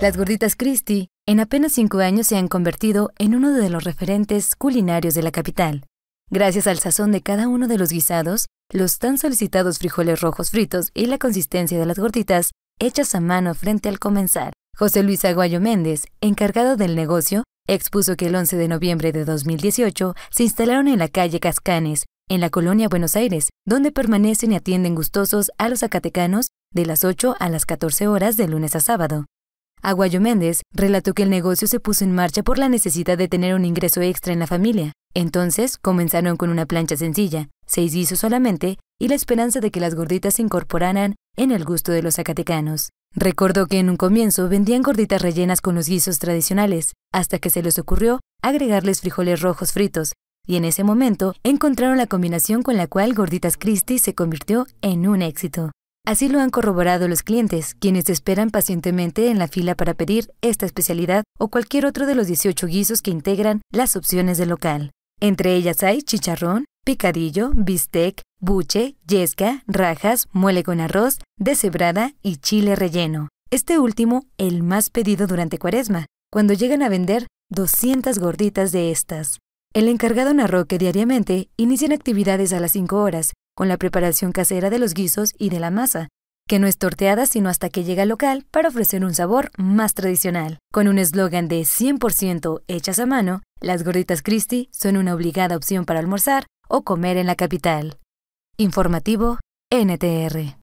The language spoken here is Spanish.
Las gorditas Christie en apenas cinco años se han convertido en uno de los referentes culinarios de la capital. Gracias al sazón de cada uno de los guisados, los tan solicitados frijoles rojos fritos y la consistencia de las gorditas hechas a mano frente al comenzar. José Luis Aguayo Méndez, encargado del negocio, expuso que el 11 de noviembre de 2018 se instalaron en la calle Cascanes, en la colonia Buenos Aires, donde permanecen y atienden gustosos a los zacatecanos de las 8 a las 14 horas de lunes a sábado. Aguayo Méndez relató que el negocio se puso en marcha por la necesidad de tener un ingreso extra en la familia. Entonces comenzaron con una plancha sencilla, seis guisos solamente, y la esperanza de que las gorditas se incorporaran en el gusto de los zacatecanos. Recordó que en un comienzo vendían gorditas rellenas con los guisos tradicionales, hasta que se les ocurrió agregarles frijoles rojos fritos, y en ese momento encontraron la combinación con la cual Gorditas Christie se convirtió en un éxito. Así lo han corroborado los clientes, quienes esperan pacientemente en la fila para pedir esta especialidad o cualquier otro de los 18 guisos que integran las opciones del local. Entre ellas hay chicharrón, picadillo, bistec, buche, yesca, rajas, muele con arroz, deshebrada y chile relleno. Este último, el más pedido durante cuaresma, cuando llegan a vender 200 gorditas de estas. El encargado narró que diariamente inician actividades a las 5 horas, con la preparación casera de los guisos y de la masa, que no es torteada sino hasta que llega al local para ofrecer un sabor más tradicional. Con un eslogan de 100% hechas a mano, las gorditas Christie son una obligada opción para almorzar o comer en la capital. Informativo NTR.